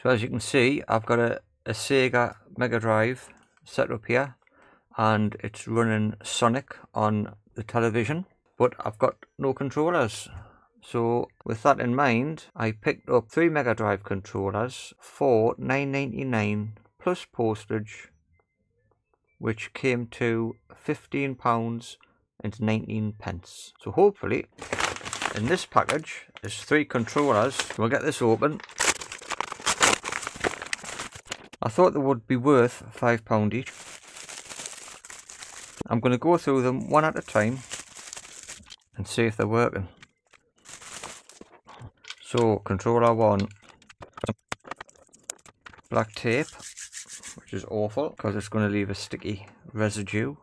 So as you can see, I've got a, a Sega Mega Drive set up here and it's running Sonic on the television, but I've got no controllers. So with that in mind, I picked up three Mega Drive controllers for 9.99 plus postage, which came to £15 and 19 pence. So hopefully in this package there's three controllers. We'll get this open. I thought they would be worth £5 each. I'm going to go through them one at a time and see if they're working. So, controller 1, black tape, which is awful because it's going to leave a sticky residue.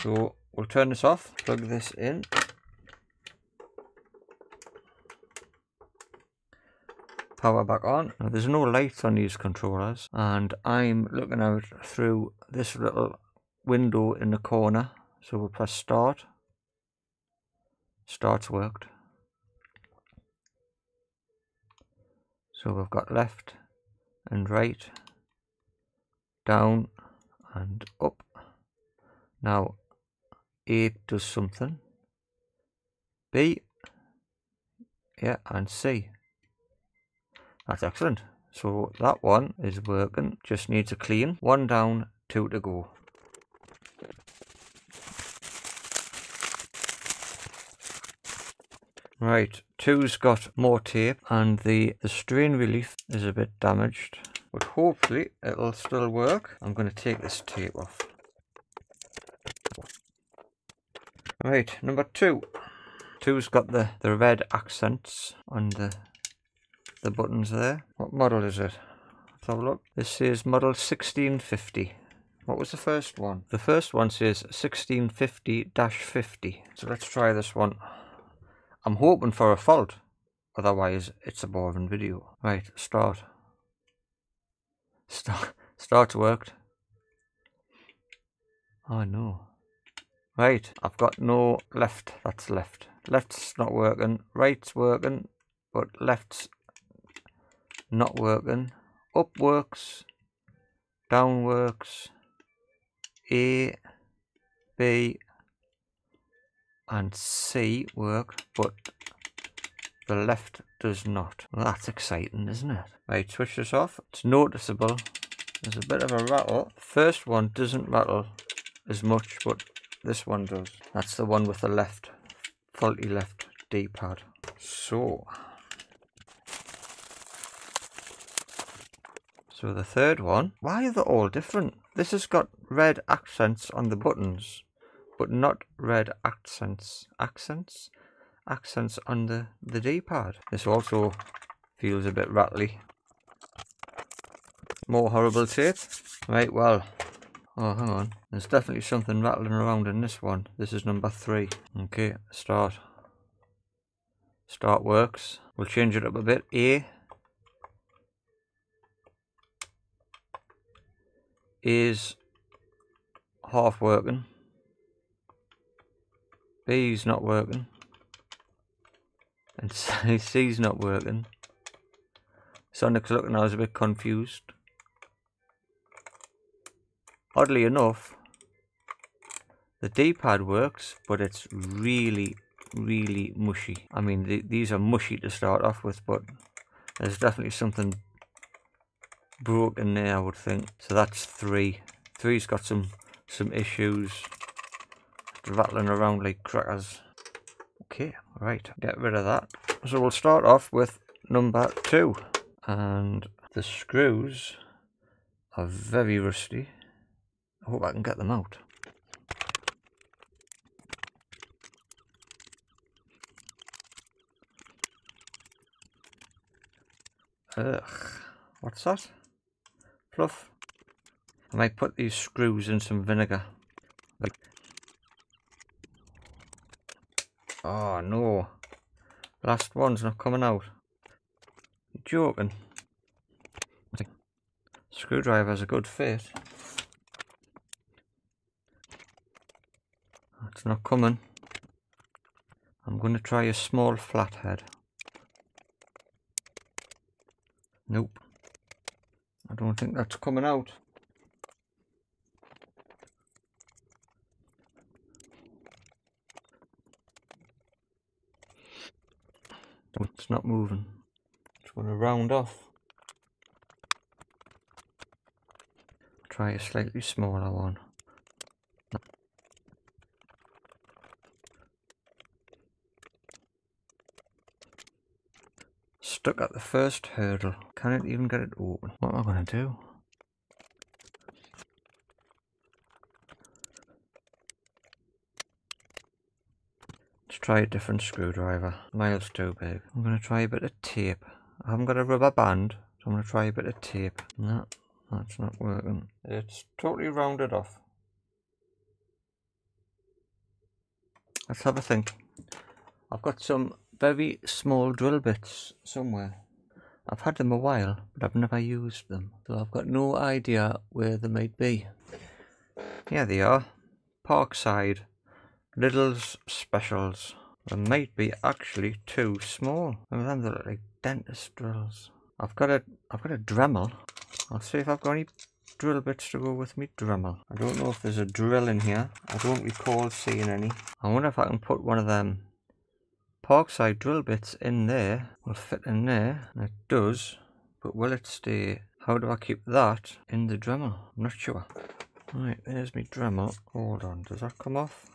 So, we'll turn this off, plug this in. Power back on. Now, there's no lights on these controllers and I'm looking out through this little window in the corner. So we'll press start. Start's worked. So we've got left and right, down and up. Now A does something, B, yeah, and C. That's excellent. So that one is working, just needs a clean. One down, two to go. Right, two's got more tape and the, the strain relief is a bit damaged. But hopefully it'll still work. I'm going to take this tape off. Right, number two. Two's got the, the red accents on the, the buttons there. What model is it? Let's have a look. This is model 1650. What was the first one? The first one says 1650-50. So let's try this one. I'm hoping for a fault. Otherwise, it's a boring video. Right, start. Start. Start's worked. Oh no. Right, I've got no left. That's left. Left's not working. Right's working, but left's not working. Up works. Down works. A, B, and C work, but the left does not. Well, that's exciting, isn't it? Right, switch this off. It's noticeable. There's a bit of a rattle. First one doesn't rattle as much, but this one does. That's the one with the left, faulty left D-pad. So, so the third one, why are they all different? This has got red accents on the buttons but not red accents. Accents? Accents on the, the D-pad. This also feels a bit rattly. More horrible tape. Right, well. Oh, hang on. There's definitely something rattling around in this one. This is number three. Okay, start. Start works. We'll change it up a bit. A. Is half working. B's not working. And C's not working. Sonic's looking, I was a bit confused. Oddly enough, the D-pad works, but it's really, really mushy. I mean, th these are mushy to start off with, but there's definitely something broken there, I would think. So that's three. Three's got some some issues rattling around like crackers. Okay, right, get rid of that. So we'll start off with number two. And the screws are very rusty. I hope I can get them out. Ugh, what's that? Fluff. I might put these screws in some vinegar. Oh no. Last one's not coming out. You're joking. Screwdriver's a good fit. It's not coming. I'm going to try a small flathead. Nope. I don't think that's coming out. It's not moving. It's going to round off. Try a slightly smaller one. Stuck at the first hurdle. Can't even get it open. What am I going to do? Let's try a different screwdriver. Miles too big. I'm going to try a bit of tape. I haven't got a rubber band, so I'm going to try a bit of tape. No, that's not working. It's totally rounded off. Let's have a think. I've got some very small drill bits somewhere. I've had them a while, but I've never used them. So I've got no idea where they might be. Here they are. Parkside. Lidl's Specials. They might be actually too small. Some of them look like dentist drills. I've got a I've got a Dremel. I'll see if I've got any drill bits to go with me Dremel. I don't know if there's a drill in here. I don't recall seeing any. I wonder if I can put one of them Parkside drill bits in there. Will fit in there. And it does. But will it stay? How do I keep that in the Dremel? I'm not sure. Right, there's my Dremel. Hold on, does that come off?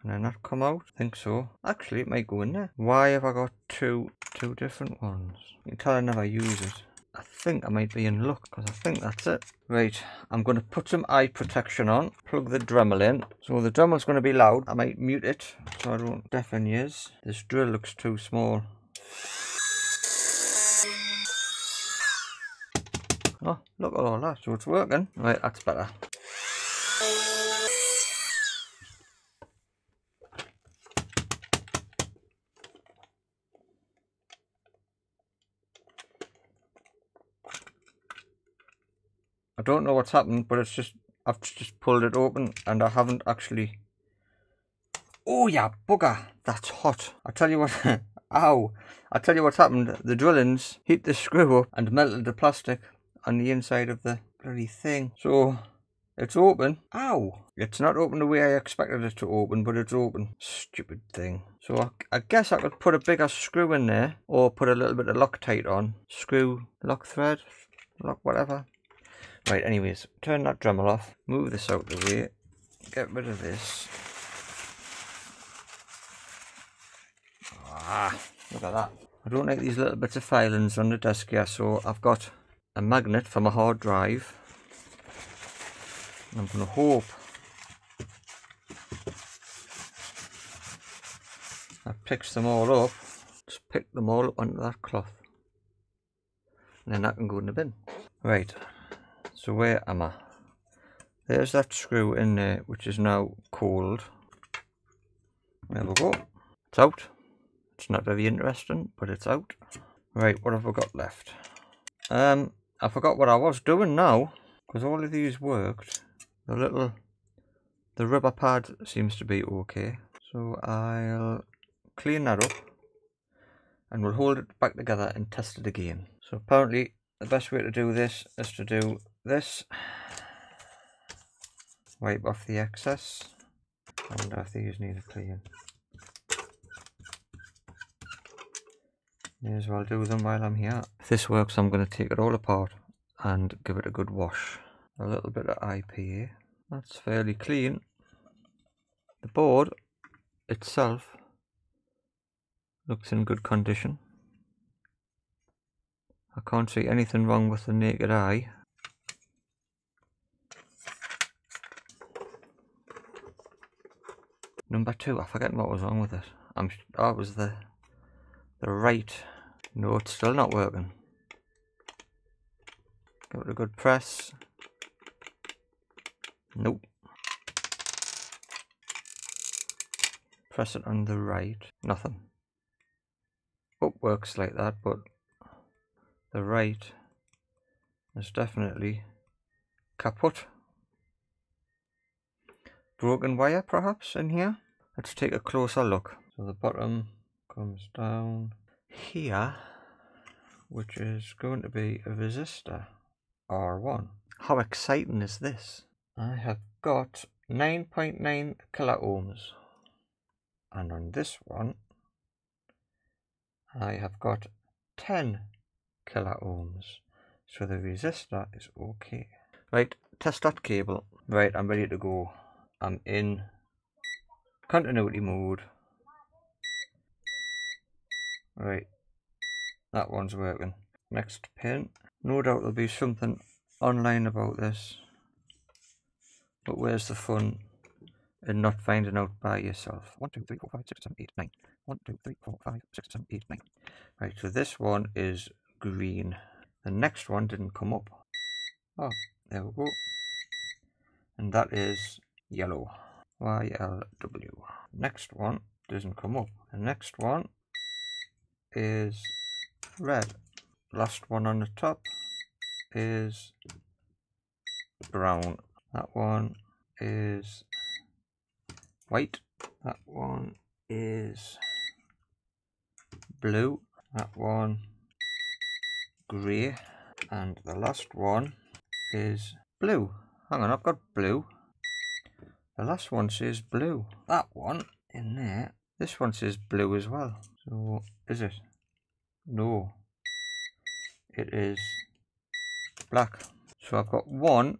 Can I not come out? I think so. Actually, it might go in there. Why have I got two two different ones? You can tell I never use it. I think I might be in luck because I think that's it. Right, I'm going to put some eye protection on, plug the Dremel in. So the Dremel's going to be loud. I might mute it so I don't deafen ears. This drill looks too small. Oh, look at all that. So it's working. Right, that's better. Don't know what's happened, but it's just, I've just pulled it open and I haven't actually... Oh yeah, bugger, that's hot. I tell you what, ow. I tell you what's happened, the drillings heat the screw up and melted the plastic on the inside of the bloody thing. So, it's open. Ow! It's not open the way I expected it to open, but it's open. Stupid thing. So I, I, guess I could put a bigger screw in there, or put a little bit of Loctite on. Screw, lock thread, lock whatever. Right, anyways, turn that Dremel off, move this out the way, get rid of this. Ah, look at that. I don't like these little bits of filings on the desk here, so I've got a magnet for my hard drive. I'm going to hope that picks them all up. Just pick them all up onto that cloth. And then that can go in the bin. Right, so where am I? There's that screw in there which is now cold. There we go. It's out. It's not very interesting, but it's out. Right, what have I got left? Um, I forgot what I was doing now, because all of these worked. The little, the rubber pad seems to be okay. So I'll clean that up and we'll hold it back together and test it again. So apparently the best way to do this is to do this. Wipe off the excess. I wonder if these need a clean. May as well do them while I'm here. If this works, I'm going to take it all apart and give it a good wash. A little bit of IPA. That's fairly clean. The board itself looks in good condition. I can't see anything wrong with the naked eye. Number two, I forget what was wrong with it. I'm oh, it was the the right. note still not working. Give it a good press. Nope. Press it on the right. Nothing. Up works like that, but the right is definitely kaput broken wire perhaps in here. Let's take a closer look. So the bottom comes down here. which is going to be a resistor R1. How exciting is this? I have got 9.9 kilo ohms and on this one I have got 10 kilo ohms so the resistor is okay right test that cable right I'm ready to go I'm in continuity mode right that one's working next pin no doubt there'll be something online about this but where's the fun in not finding out by yourself? 1, 2, 3, 4, 5, 6, 7, 8, 9. 1, 2, 3, 4, 5, 6, 7, 8, 9. Right, so this one is green. The next one didn't come up. Oh, there we go. And that is yellow. YLW. Next one doesn't come up. The next one is red. Last one on the top is brown. That one is white. That one is blue. That one grey. And the last one is blue. Hang on, I've got blue. The last one says blue. That one in there, this one says blue as well. So, is it? No. It is black. So I've got one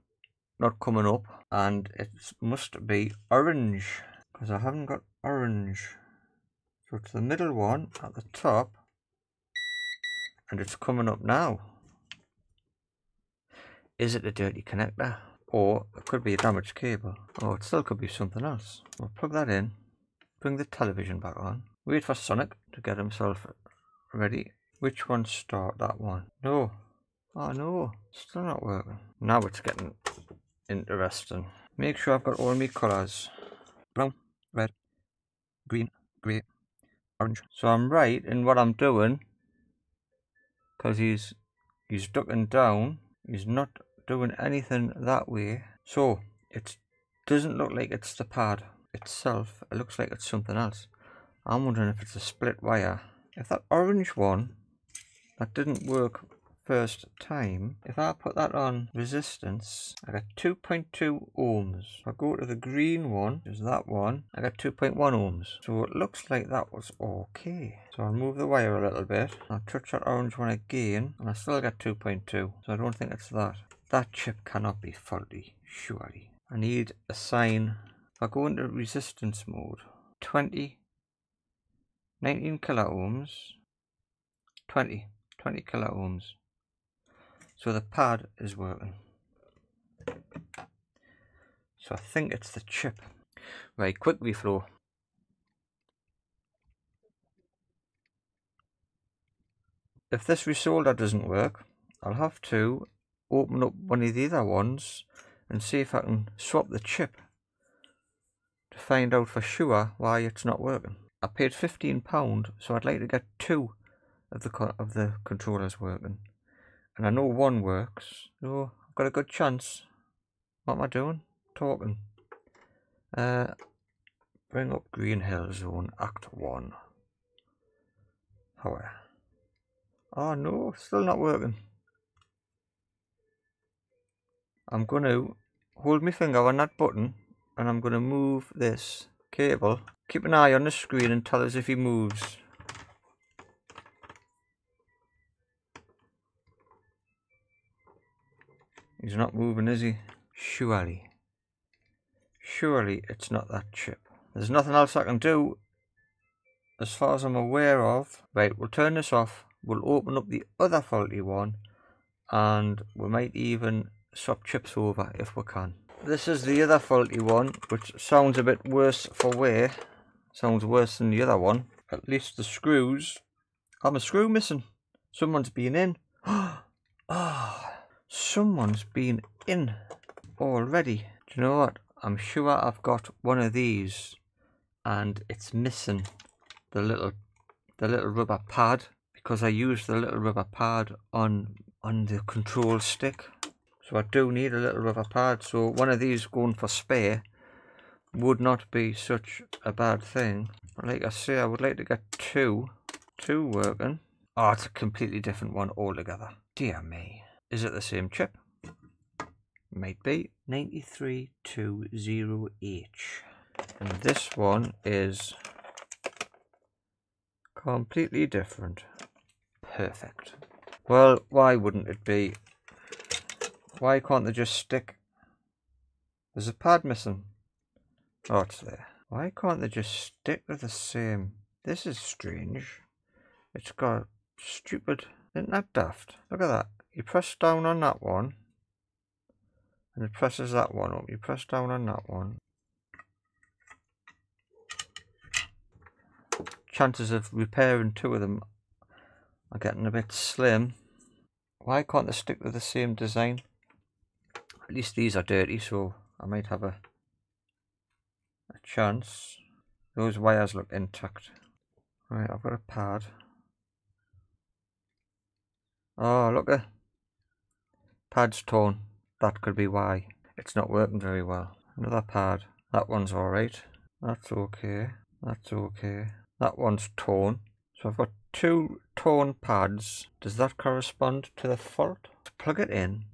not coming up and it must be orange because I haven't got orange so it's the middle one at the top and it's coming up now is it a dirty connector or it could be a damaged cable or it still could be something else we'll plug that in bring the television back on wait for Sonic to get himself ready which one start that one no oh no still not working now it's getting interesting. Make sure I've got all my colours. Brown, red, green, grey, orange. So I'm right in what I'm doing. Because he's, he's ducking down. He's not doing anything that way. So it doesn't look like it's the pad itself. It looks like it's something else. I'm wondering if it's a split wire. If that orange one that didn't work first time, if I put that on resistance, I got 2.2 ohms. If I go to the green one, is that one, I got 2.1 ohms. So it looks like that was okay. So I'll move the wire a little bit. I'll touch that orange one again, and I still got 2.2. So I don't think it's that. That chip cannot be faulty, surely. I need a sign. If I go into resistance mode, 20, 19 kilo ohms, 20, 20 kilo ohms. So the pad is working. So I think it's the chip. Right, quick reflow. If this resolder doesn't work, I'll have to open up one of the other ones and see if I can swap the chip to find out for sure why it's not working. I paid £15 so I'd like to get two of the, of the controllers working. And I know one works. So I've got a good chance. What am I doing? Talking. Uh, bring up Green Hill Zone Act 1. Power. Oh no, still not working. I'm going to hold my finger on that button and I'm going to move this cable. Keep an eye on the screen and tell us if he moves. He's not moving, is he? Surely. Surely it's not that chip. There's nothing else I can do as far as I'm aware of. Right, we'll turn this off. We'll open up the other faulty one and we might even swap chips over if we can. This is the other faulty one, which sounds a bit worse for wear. Sounds worse than the other one. At least the screws. I'm a screw missing. Someone's been in. Ah, oh, someone's been in already. Do you know what? I'm sure I've got one of these and it's missing the little the little rubber pad because I used the little rubber pad on on the control stick. So I do need a little rubber pad. So one of these going for spare would not be such a bad thing. Like I say, I would like to get two, two working. Oh, it's a completely different one altogether. Dear me. Is it the same chip? Might be. 9320H. And this one is completely different. Perfect. Well, why wouldn't it be? Why can't they just stick? There's a pad missing. Oh, it's there. Why can't they just stick to the same? This is strange. It's got stupid. Isn't that daft? Look at that. You press down on that one. And it presses that one up. You press down on that one. Chances of repairing two of them are getting a bit slim. Why can't they stick to the same design? At least these are dirty, so I might have a a chance. Those wires look intact. Right, I've got a pad. Oh, look at pad's torn. That could be why. It's not working very well. Another pad. That one's alright. That's okay. That's okay. That one's torn. So I've got two torn pads. Does that correspond to the fault? Let's plug it in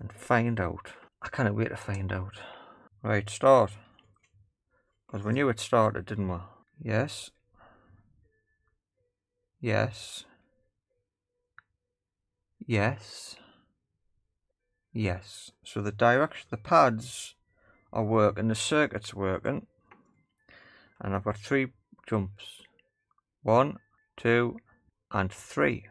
and find out. I can't wait to find out. Right, start. Because we knew it started, didn't we? Yes. Yes. Yes. Yes. So the direction, the pads are working, the circuit's working. And I've got three jumps. One, two, and three.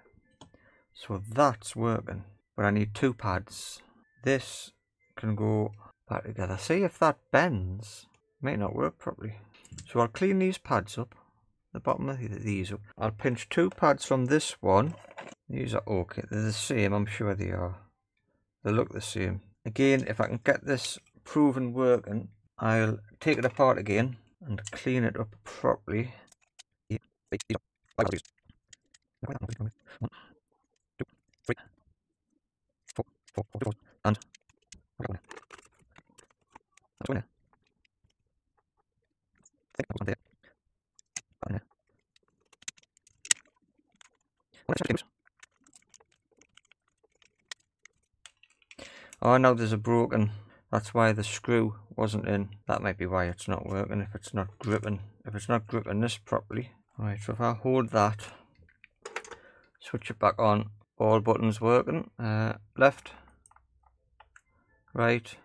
So that's working. But I need two pads. This can go back together. See if that bends. May not work properly. So I'll clean these pads up. The bottom of these up. I'll pinch two pads from this one these are okay. They're the same, I'm sure they are. They look the same. Again, if I can get this proven working, I'll take it apart again and clean it up properly. Four, four, four, and one there. I think that was one there. One there. Well, let's Oh no, there's a broken. That's why the screw wasn't in. That might be why it's not working if it's not gripping. If it's not gripping this properly. Right, so if I hold that, switch it back on, all buttons working. Uh, left, right,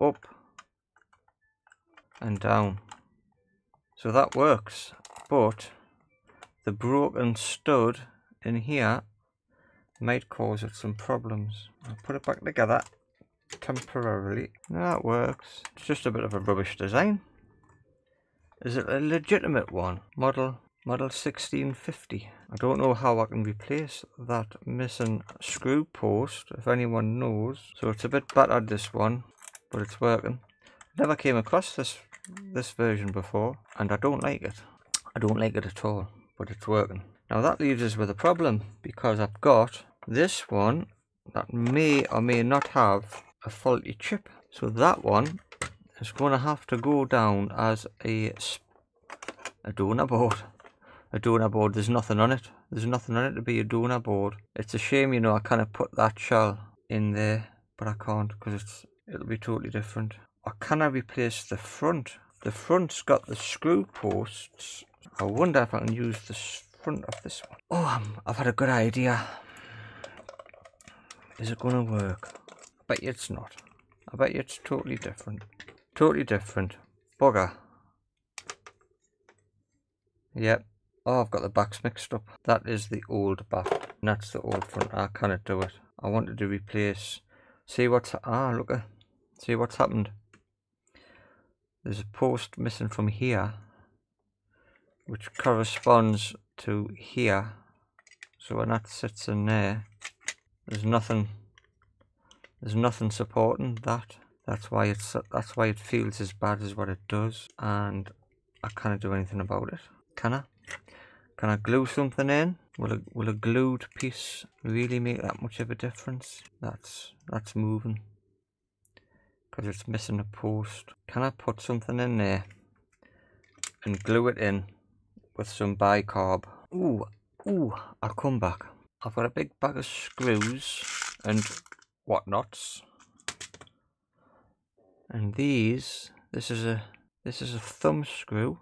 up, and down. So that works, but the broken stud in here might cause it some problems. I'll put it back together temporarily. That works. It's just a bit of a rubbish design. Is it a legitimate one? Model Model 1650. I don't know how I can replace that missing screw post, if anyone knows. So it's a bit battered this one, but it's working. Never came across this this version before, and I don't like it. I don't like it at all, but it's working. Now that leaves us with a problem because I've got this one that may or may not have a faulty chip. So that one is going to have to go down as a, a donor board. A donor board, there's nothing on it. There's nothing on it to be a donor board. It's a shame, you know, I kind of put that shell in there, but I can't because it's it'll be totally different. Or can I replace the front? The front's got the screw posts. I wonder if I can use the front of this one. Oh, I've had a good idea. Is it going to work? I bet you it's not. I bet you it's totally different. Totally different. Bugger. Yep. Oh, I've got the backs mixed up. That is the old back. And that's the old front. I cannot do it. I wanted to replace... See what's... Ah, look. See what's happened. There's a post missing from here. Which corresponds to here so when that sits in there there's nothing there's nothing supporting that that's why it's that's why it feels as bad as what it does and I can't do anything about it can I can I glue something in will a, will a glued piece really make that much of a difference that's that's moving because it's missing a post can I put something in there and glue it in with some bicarb. Ooh, Ooh, I'll come back. I've got a big bag of screws and whatnots. And these, this is a this is a thumb screw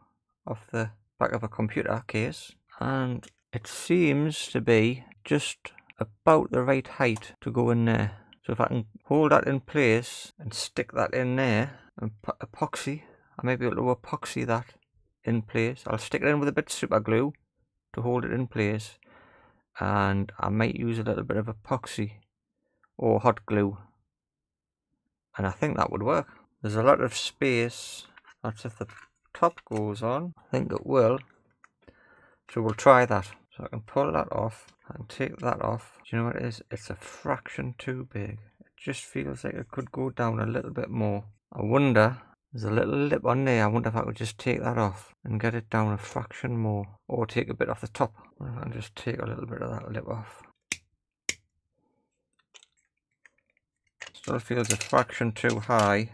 off the back of a computer case and it seems to be just about the right height to go in there. So if I can hold that in place and stick that in there and epoxy, I may be able to epoxy that in place. I'll stick it in with a bit of super glue to hold it in place and I might use a little bit of epoxy or hot glue and I think that would work. There's a lot of space, that's if the top goes on, I think it will. So we'll try that. So I can pull that off and take that off. Do you know what it is? It's a fraction too big. It just feels like it could go down a little bit more. I wonder there's a little lip on there. I wonder if I could just take that off and get it down a fraction more. Or take a bit off the top. I just take a little bit of that lip off. Still feels a fraction too high.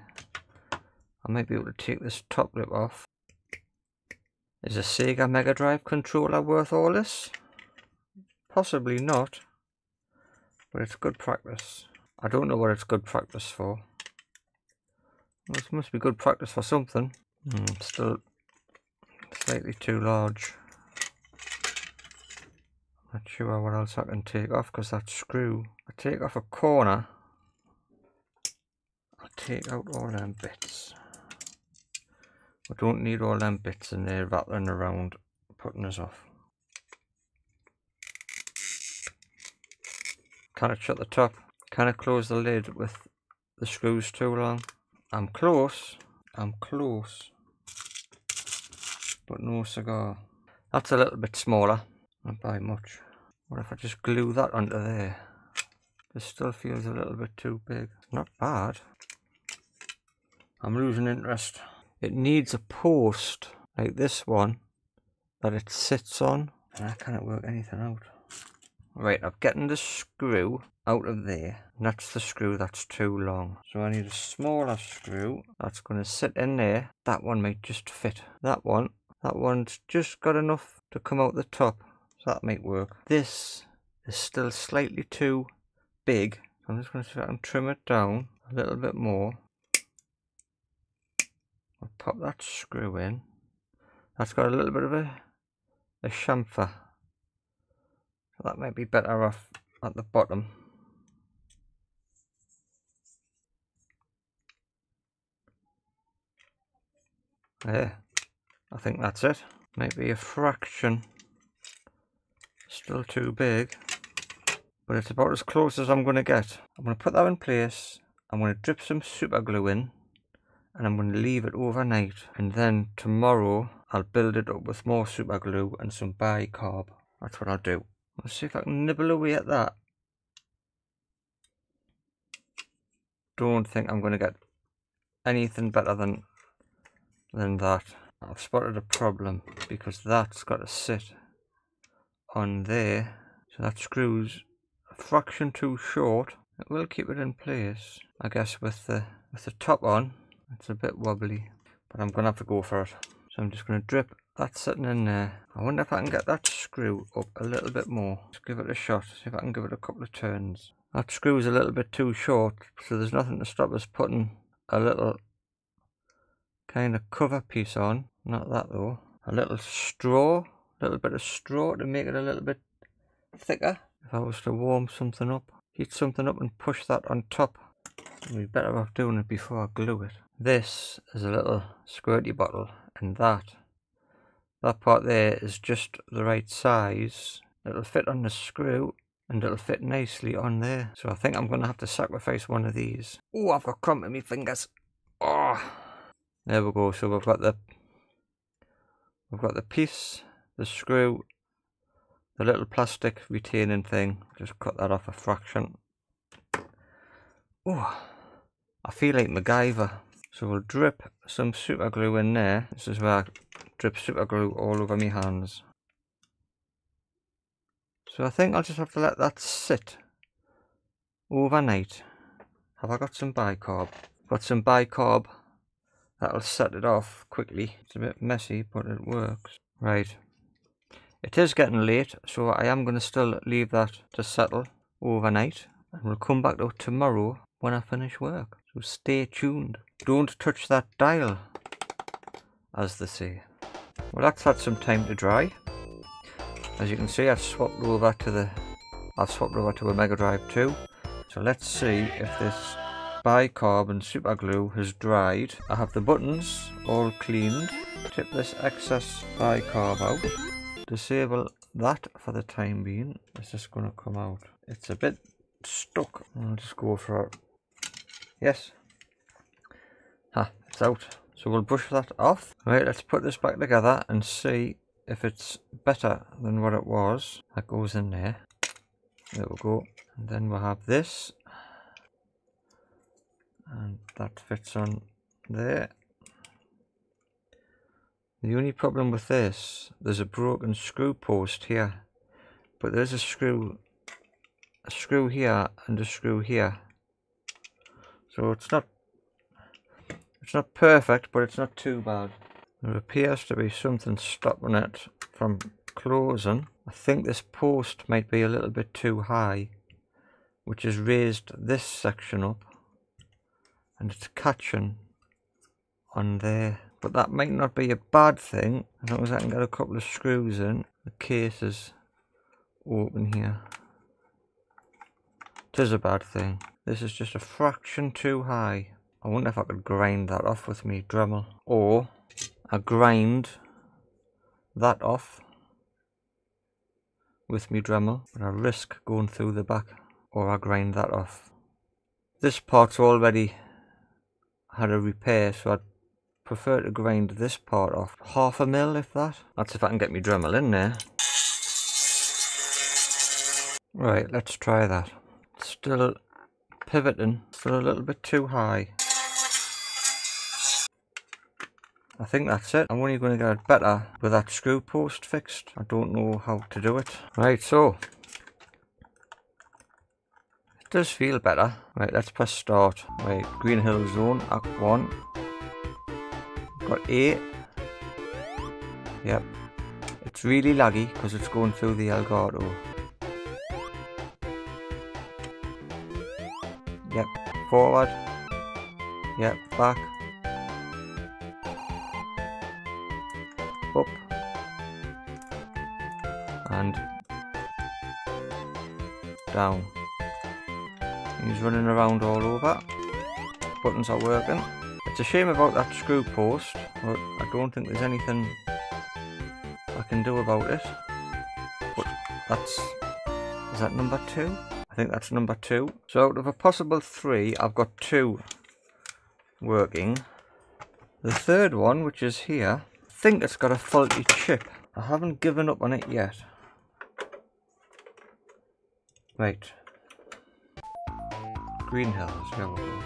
I might be able to take this top lip off. Is a Sega Mega Drive controller worth all this? Possibly not. But it's good practice. I don't know what it's good practice for. This must be good practice for something. Mm, still slightly too large. Not sure what else I can take off because that screw. I take off a corner. I take out all them bits. I don't need all them bits in there rattling around putting us off. Can I shut the top? Can I close the lid with the screws too long? I'm close. I'm close. But no cigar. That's a little bit smaller. Not by much. What if I just glue that onto there? This still feels a little bit too big. Not bad. I'm losing interest. It needs a post like this one that it sits on. And I can't work anything out. Right, I've gotten the screw out of there. And that's the screw that's too long. So I need a smaller screw that's going to sit in there. That one might just fit. That one, that one's just got enough to come out the top. So that might work. This is still slightly too big. I'm just going to I can trim it down a little bit more. I'll pop that screw in. That's got a little bit of a, a chamfer. So that might be better off at the bottom. There, I think that's it. Maybe a fraction. Still too big. But it's about as close as I'm going to get. I'm going to put that in place. I'm going to drip some super glue in. And I'm going to leave it overnight. And then tomorrow I'll build it up with more super glue and some bicarb. That's what I'll do. Let's see if I can nibble away at that. Don't think I'm going to get anything better than than that. I've spotted a problem because that's got to sit on there. So that screw's a fraction too short. It will keep it in place. I guess with the with the top on, it's a bit wobbly. But I'm going to have to go for it. So I'm just going to drip that sitting in there. I wonder if I can get that screw up a little bit more. Let's give it a shot. See if I can give it a couple of turns. That screw is a little bit too short. So there's nothing to stop us putting a little kind of cover piece on. Not that though. A little straw, a little bit of straw to make it a little bit thicker. If I was to warm something up, heat something up and push that on top, I'd be better off doing it before I glue it. This is a little squirty bottle and that, that part there is just the right size. It'll fit on the screw and it'll fit nicely on there. So I think I'm going to have to sacrifice one of these. Oh, I've got crump in my fingers. Oh. There we go. So we've got the we've got the piece, the screw, the little plastic retaining thing. Just cut that off a fraction. Oh, I feel like MacGyver. So we'll drip some super glue in there. This is where I drip super glue all over my hands. So I think I'll just have to let that sit overnight. Have I got some bicarb? Got some bicarb That'll set it off quickly. It's a bit messy, but it works. Right. It is getting late, so I am going to still leave that to settle overnight. And we'll come back to tomorrow when I finish work. So stay tuned. Don't touch that dial, as they say. Well, that's had some time to dry. As you can see, I've swapped over to the, I've swapped over to a Mega Drive 2. So let's see if this bicarbon super glue has dried. I have the buttons all cleaned. Tip this excess bicarb out. Disable that for the time being. Is this going to come out? It's a bit stuck. I'll just go for. Yes. Ah, it's out. So we'll brush that off. Right, let's put this back together and see if it's better than what it was. That goes in there. There we go. And then we'll have this. And that fits on there. The only problem with this, there's a broken screw post here. But there's a screw, a screw here and a screw here. So it's not it's not perfect, but it's not too bad. There appears to be something stopping it from closing. I think this post might be a little bit too high, which has raised this section up, and it's catching on there. But that might not be a bad thing, as long as I can get a couple of screws in. The case is open here. It is a bad thing. This is just a fraction too high. I wonder if I could grind that off with me Dremel. Or I grind that off with me Dremel, but I risk going through the back. Or I grind that off. This part's already had a repair, so I'd prefer to grind this part off. Half a mil, if that. That's if I can get me Dremel in there. Right, let's try that. Still pivoting, still a little bit too high. I think that's it. I'm only going to get it better with that screw post fixed. I don't know how to do it. Right, so. It does feel better. Right, let's press start. Right, Green Hill Zone, Act 1. Got 8. Yep. It's really laggy because it's going through the Elgato. Yep, forward. Yep, back. up and down. He's running around all over. Buttons are working. It's a shame about that screw post, but I don't think there's anything I can do about it. But that's, is that number two? Think that's number two. So out of a possible three, I've got two working. The third one, which is here, I think it's got a faulty chip. I haven't given up on it yet. Right. Green Hills, yeah we go.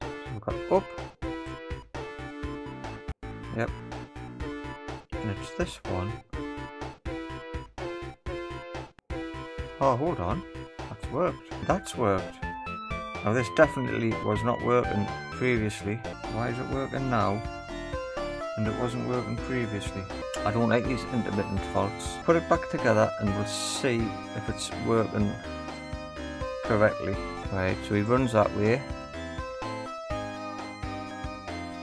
So we've got up. Yep. And it's this one. Oh, hold on. That's worked. That's worked. Now this definitely was not working previously. Why is it working now? And it wasn't working previously. I don't like these intermittent faults. Put it back together and we'll see if it's working correctly. Right, so he runs that way.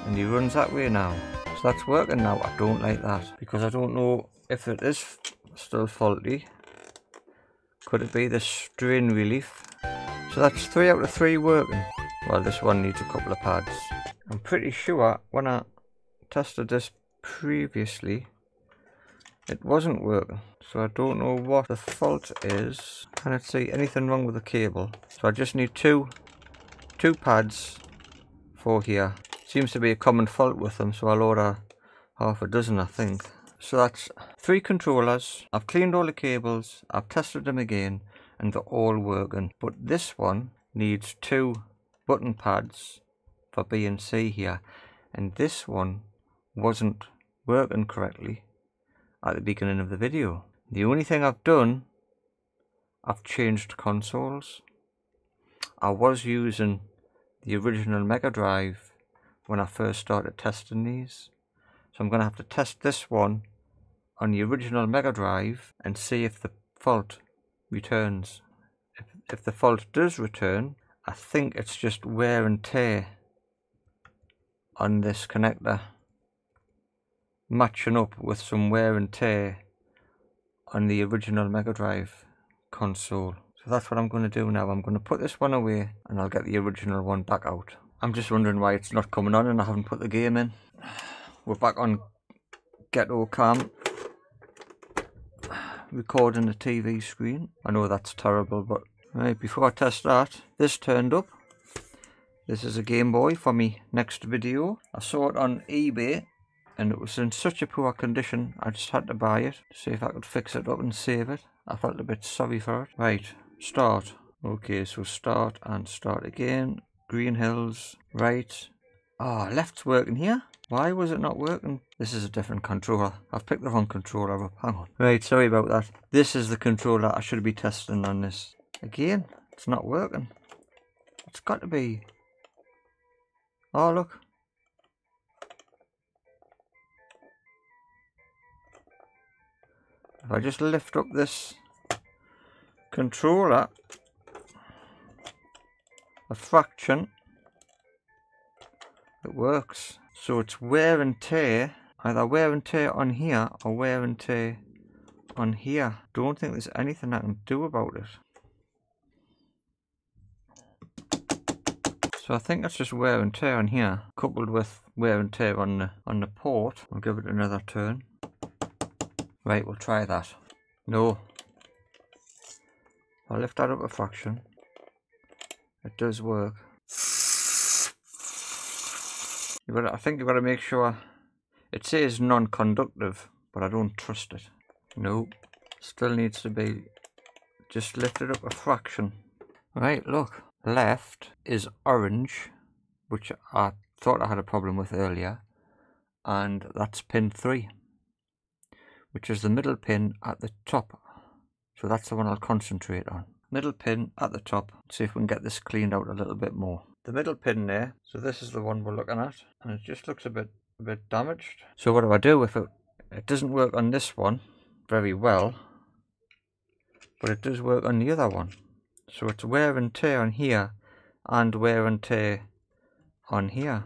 And he runs that way now. So that's working now. I don't like that because I don't know if it is still faulty. Could it be the strain relief? So that's three out of three working. Well, this one needs a couple of pads. I'm pretty sure when I tested this previously, it wasn't working. So I don't know what the fault is. Cannot see anything wrong with the cable. So I just need two, two pads for here. Seems to be a common fault with them, so I'll order half a dozen, I think. So that's three controllers. I've cleaned all the cables. I've tested them again and they're all working. But this one needs two button pads for B and C here. And this one wasn't working correctly at the beginning of the video. The only thing I've done, I've changed consoles. I was using the original Mega Drive when I first started testing these. So I'm going to have to test this one on the original Mega Drive and see if the fault returns. If, if the fault does return, I think it's just wear and tear on this connector matching up with some wear and tear on the original Mega Drive console. So that's what I'm going to do now. I'm going to put this one away and I'll get the original one back out. I'm just wondering why it's not coming on and I haven't put the game in. We're back on Ghetto Cam recording the TV screen. I know that's terrible, but right before I test that, this turned up. This is a Game Boy for me next video. I saw it on eBay and it was in such a poor condition I just had to buy it to see if I could fix it up and save it. I felt a bit sorry for it. Right, start. Okay, so start and start again. Green Hills, right. Ah, oh, left's working here. Why was it not working? This is a different controller. I've picked the wrong controller up. Hang on. Right, sorry about that. This is the controller I should be testing on this. Again, it's not working. It's got to be... Oh, look. If I just lift up this controller a fraction, it works. So it's wear and tear, either wear and tear on here or wear and tear on here. Don't think there's anything I can do about it. So I think that's just wear and tear on here, coupled with wear and tear on the, on the port. I'll give it another turn. Right, we'll try that. No. I'll lift that up a fraction. It does work. You got I think you've got to make sure it says non-conductive, but I don't trust it. Nope. Still needs to be just lifted up a fraction. Right, look. Left is orange, which I thought I had a problem with earlier. And that's pin 3, which is the middle pin at the top. So that's the one I'll concentrate on. Middle pin at the top. See if we can get this cleaned out a little bit more the middle pin there so this is the one we're looking at and it just looks a bit a bit damaged. So what do I do if it? It doesn't work on this one very well but it does work on the other one. So it's wear and tear on here and wear and tear on here.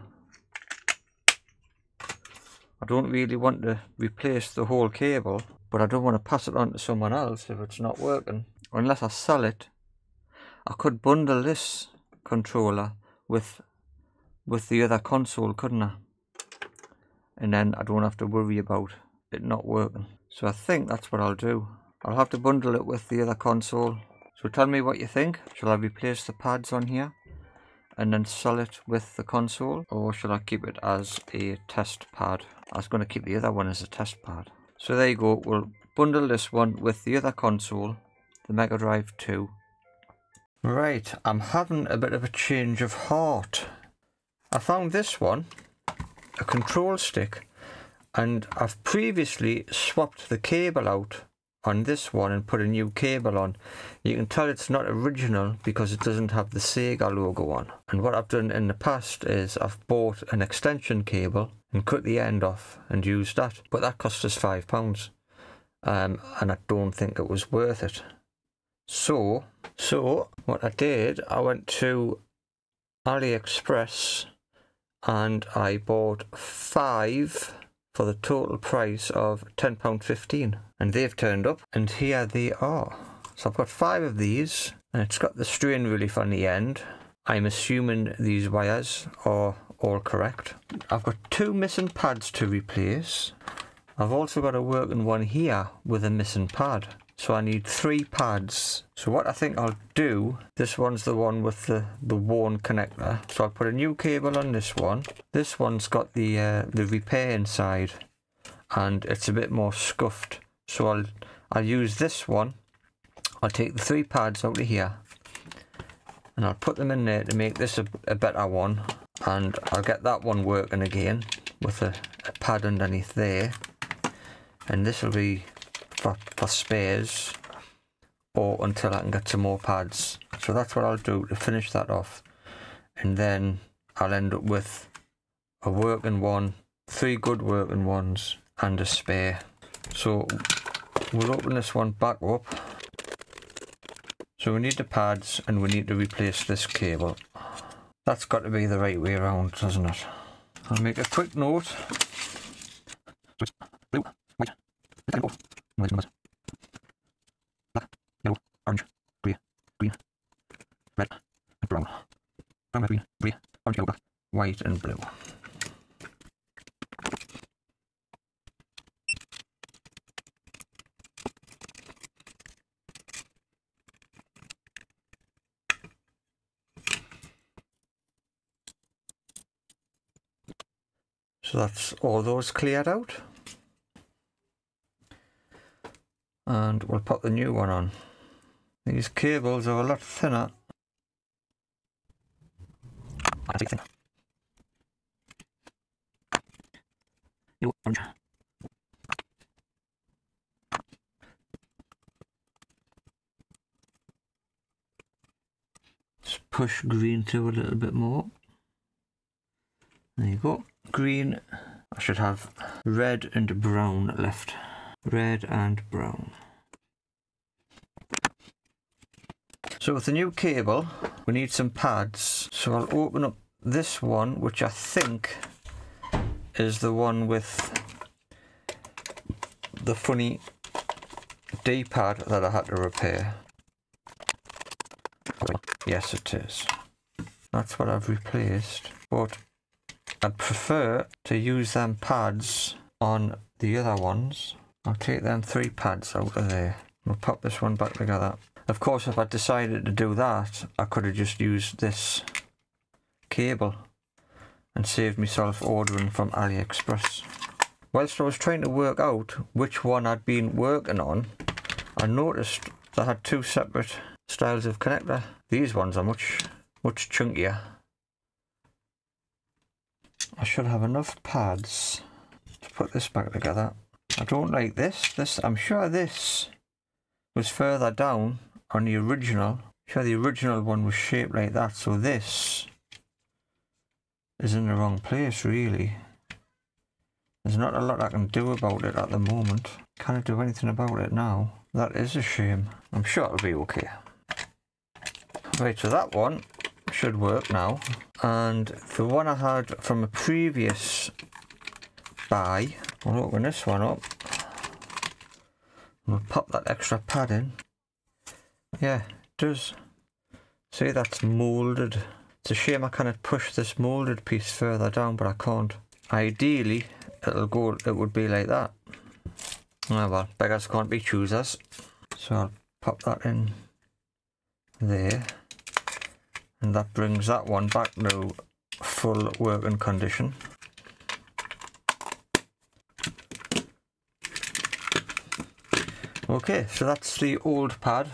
I don't really want to replace the whole cable but I don't want to pass it on to someone else if it's not working. Unless I sell it I could bundle this controller with with the other console, couldn't I? And then I don't have to worry about it not working. So I think that's what I'll do. I'll have to bundle it with the other console. So tell me what you think. Shall I replace the pads on here and then sell it with the console? Or shall I keep it as a test pad? I was going to keep the other one as a test pad. So there you go. We'll bundle this one with the other console, the Mega Drive 2. Right, I'm having a bit of a change of heart. I found this one, a control stick, and I've previously swapped the cable out on this one and put a new cable on. You can tell it's not original because it doesn't have the Sega logo on. And what I've done in the past is I've bought an extension cable and cut the end off and used that. But that cost us £5. Um, and I don't think it was worth it. So, so what I did, I went to AliExpress and I bought five for the total price of £10.15 and they've turned up and here they are. So I've got five of these and it's got the strain relief on the end. I'm assuming these wires are all correct. I've got two missing pads to replace. I've also got a working one here with a missing pad. So I need three pads. So what I think I'll do, this one's the one with the, the worn connector. So I'll put a new cable on this one. This one's got the, uh, the repair inside and it's a bit more scuffed. So I'll, I'll use this one. I'll take the three pads out of here and I'll put them in there to make this a, a better one. And I'll get that one working again with a, a pad underneath there. And this will be for, for spares or until I can get some more pads. So that's what I'll do to finish that off. And then I'll end up with a working one three good working ones and a spare. So we'll open this one back up. So we need the pads and we need to replace this cable. That's got to be the right way around, doesn't it? I'll make a quick note. White, yellow, black, yellow, orange, green, green, red, and brown. Brown, red, green, green, orange, yellow, black, white, and blue. So that's all those cleared out. And we'll put the new one on. These cables are a lot thinner. Just push green through a little bit more. There you go. Green. I should have red and brown left. Red and brown. So with the new cable, we need some pads. So I'll open up this one, which I think is the one with the funny D-pad that I had to repair. Yes, it is. That's what I've replaced. But I'd prefer to use them pads on the other ones. I'll take them three pads out of there. We'll pop this one back together. Of course, if I decided to do that, I could have just used this cable and saved myself ordering from AliExpress. Whilst I was trying to work out which one I'd been working on, I noticed that I had two separate styles of connector. These ones are much, much chunkier I should have enough pads to put this back together. I don't like this. This I'm sure this was further down on the original. I'm sure the original one was shaped like that, so this is in the wrong place really. There's not a lot I can do about it at the moment. Can't do anything about it now. That is a shame. I'm sure it'll be okay. Right, so that one should work now. And the one I had from a previous buy, I'll open this one up. We'll pop that extra pad in. Yeah, it does. See, that's moulded. It's a shame I cannot push this moulded piece further down, but I can't. Ideally, it'll go, it would be like that. Oh well, beggars can't be choosers. So I'll pop that in there and that brings that one back to full working condition. Okay, so that's the old pad.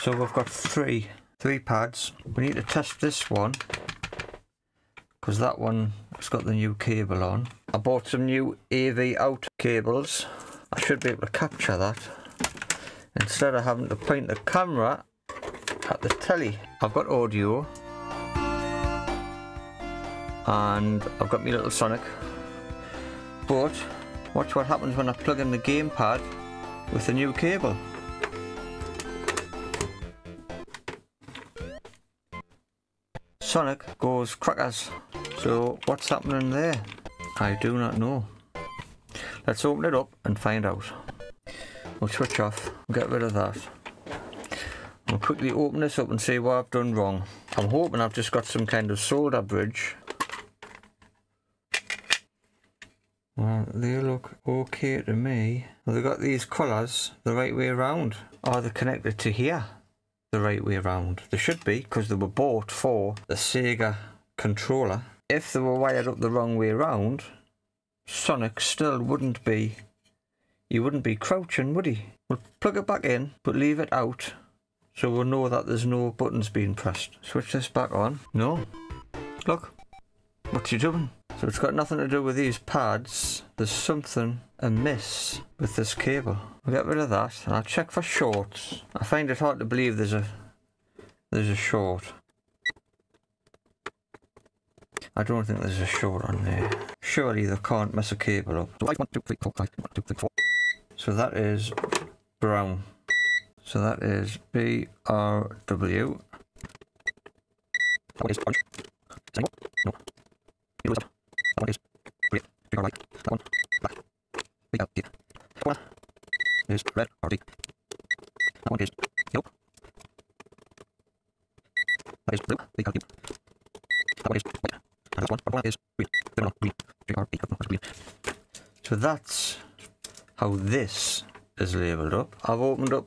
So we've got three, three pads. We need to test this one because that one has got the new cable on. I bought some new AV out cables. I should be able to capture that instead of having to point the camera at the telly. I've got audio and I've got my little Sonic but watch what happens when I plug in the gamepad with the new cable. Sonic goes crackers. So what's happening there? I do not know. Let's open it up and find out. We'll switch off. Get rid of that. I'll quickly open this up and see what I've done wrong. I'm hoping I've just got some kind of solder bridge Well, they look okay to me. Well, they've got these colours the right way around. Are they connected to here the right way around? They should be, because they were bought for the Sega controller. If they were wired up the wrong way around, Sonic still wouldn't be... He wouldn't be crouching, would he? We'll plug it back in, but leave it out, so we'll know that there's no buttons being pressed. Switch this back on. No. Look. What are you doing? So it's got nothing to do with these pads. There's something amiss with this cable. I'll get rid of that and I'll check for shorts. I find it hard to believe there's a there's a short. I don't think there's a short on there. surely they can't mess a cable up. So I one, two, three, four, five, one, two, three, four. So that is brown. So that is B R W. That one is orange. Is any? No. Yellow is up. That one is green. Green or white. That one black. B L D. That one is red or D. That one is yellow. That is blue. B L U. That one is white. And that one, that one is green. No, green. G R E. No, that's green. So that's how this is labelled up. I've opened up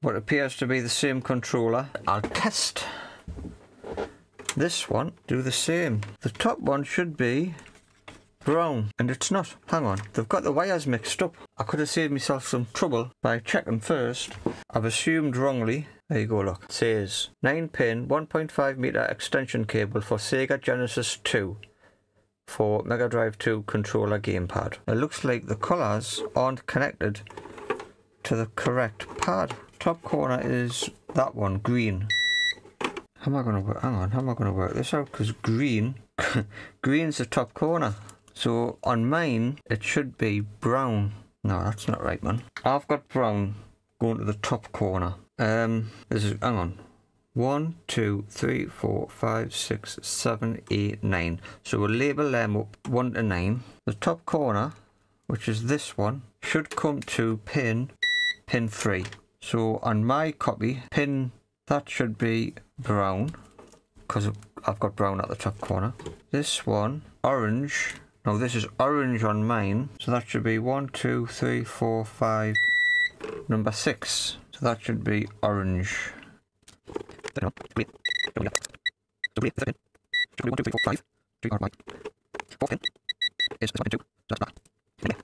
what appears to be the same controller. I'll test this one, do the same. The top one should be brown and it's not. Hang on, they've got the wires mixed up. I could have saved myself some trouble by checking first. I've assumed wrongly. There you go, look. It says 9 pin 1.5 meter extension cable for Sega Genesis 2 for Mega Drive 2 controller gamepad. It looks like the colours aren't connected to the correct pad. Top corner is that one, green. How am I gonna work? Hang on, how am I gonna work this out? Because green, green's the top corner. So on mine, it should be brown. No, that's not right, man. I've got brown going to the top corner. Um, this is hang on. One, two, three, four, five, six, seven, eight, nine. So we'll label them up one to nine. The top corner, which is this one, should come to pin pin three. So on my copy, pin that should be brown because I've got brown at the top corner. This one, orange. No, this is orange on mine. So that should be one, two, three, four, five, number six. So that should be orange on, green. Then we got. So green, third pin. Should be one, two, three, four, five. Three are white. Fourth pin is this one and two. So that's black. Anyway,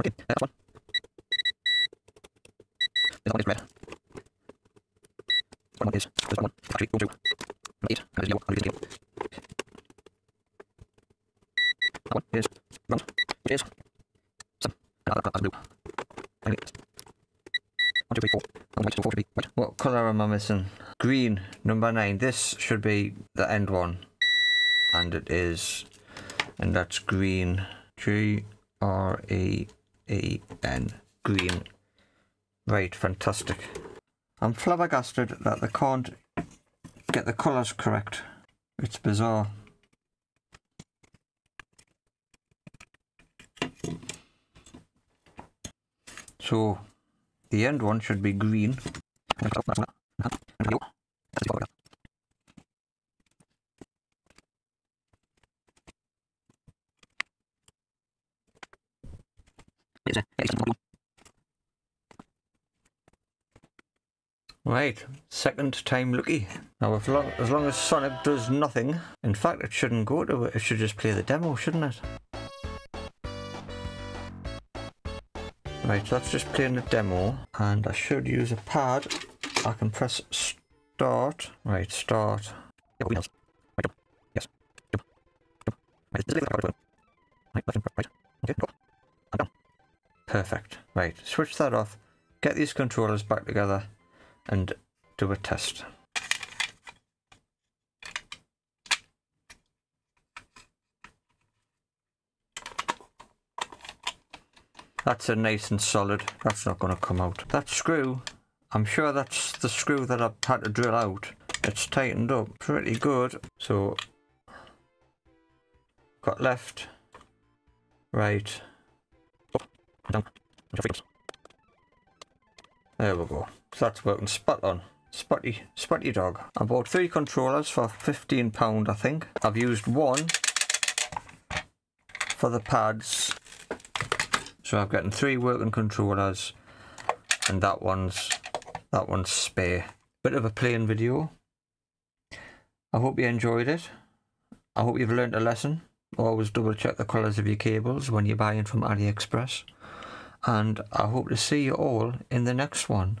okay, uh, that's one. This one is red. One is this one. Actually, go to number eight. That is yellow. That is yellow. That one is brown. Which is seven. And that, that's blue. Anyway, one, two, three, four. And white, so four should be white. What Green, number nine. This should be the end one. And it is. And that's green. G R E E N. Green. Right, fantastic. I'm flabbergasted that they can't get the colours correct. It's bizarre. So, the end one should be green. And that's one. And yellow. That's the color. Yes, uh, yeah, it's one. Right, second time lucky. Now, as long as Sonic does nothing, in fact, it shouldn't go to it. It should just play the demo, shouldn't it? Right, so that's just playing the demo, and I should use a pad. I can press start. Right, start. Yes. Perfect. Right, switch that off. Get these controllers back together, and do a test. That's a nice and solid. That's not going to come out. That screw, I'm sure that's the screw that I've had to drill out. It's tightened up pretty good. So, got left, right. There we go. That's working spot on. Spotty, spotty dog. I bought three controllers for £15 I think. I've used one for the pads. So I've gotten three working controllers and that one's that one's spare. Bit of a playing video. I hope you enjoyed it. I hope you've learned a lesson. Always double check the colours of your cables when you're buying from AliExpress. And I hope to see you all in the next one.